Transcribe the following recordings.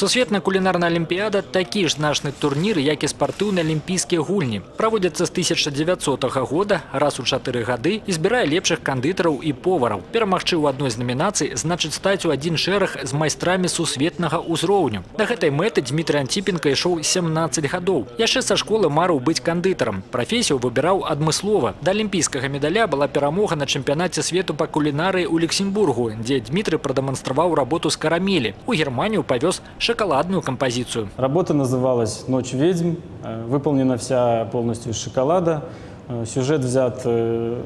Сусветная кулинарная олимпиада – такі ж значны турнір, як і спартыўныя алімпійскія гульні. Праводзяцца з 1900 года раз у чатыры гады і збірае лепшых кандытараў і повараў. Перамагчы ў адной з намінацый значыць стаць у адзін шэраг з майстрамі сусветнага ўзроўню. Да гэтай мэты Дмітрий Антипенко ішоў 17 гадоў. Яшчэ са школы марыў быць кандытарам. Прафесію выбіраў адмыслова. Да алімпійскага медаля была перамога на чэмпіянаце свету па кулінарыі ў Люксембургу, дзе Дмітрий прадэманстраваў работу з карамелі. У Германію павёз шоколадную композицию. Работа называлась «Ночь ведьм». Э, Выполнена вся полностью из шоколада. Э, Сюжет взят э,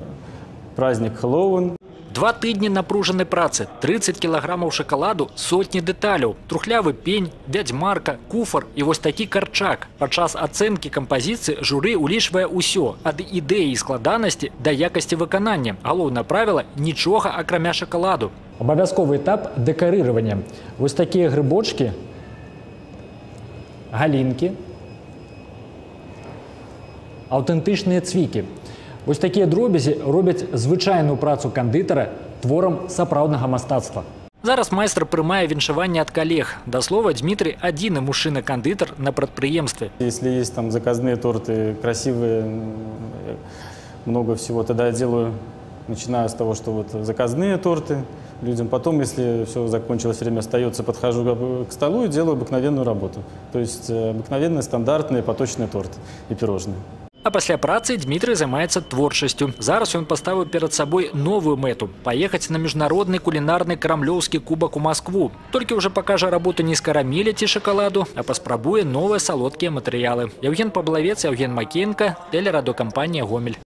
праздник Хэллоуин. Два тыдні напружанай працы, 30 кілаграмаў шакаладу, сотні дэталяў, трухлявы пень, вядзьмарка, куфар і вось такі карчак. Падчас ацэнкі кампазіцыі журы ўлічвае ўсё ад ідэі і складанасці да якасці выканання. Галоўнае правіла нічога акрамя шакаладу. Абавязковы этап дэкарыравання. Вось такія грыбочки, галінкі, аўтэнтычныя цвікі. Вось такія дробязі робяць звычайную працу кандытара творам сапраўднага мастацтва. Зараз майстар прымае віншаванне ад калег. Да слова, Дмітрый адзіны мужчына-кандытар на прадпрыемстве. Если есть там заказные торты, красивые, м, много всего, тогда я делаю, начинаю с того, что вот заказные торты людям. Потом, если все закончилось, время остается, подхожу к- к столу и делаю обыкновенную работу. То есть э, обыкновенные, стандартные, поточные торты и пирожные. А пасля працы Дмітрый займаецца творчасцю. Зараз ён паставіў перад сабой новую мэту паехаць на міжнародны кулінарны крамлёўскі кубак у Маскву. Толькі ўжо пакажа работу не з карамеля ці шакаладу, а паспрабуе новыя салодкія матэрыялы. Евген Паблавец, Евген Макенко, тэлерадокампанія Гомель.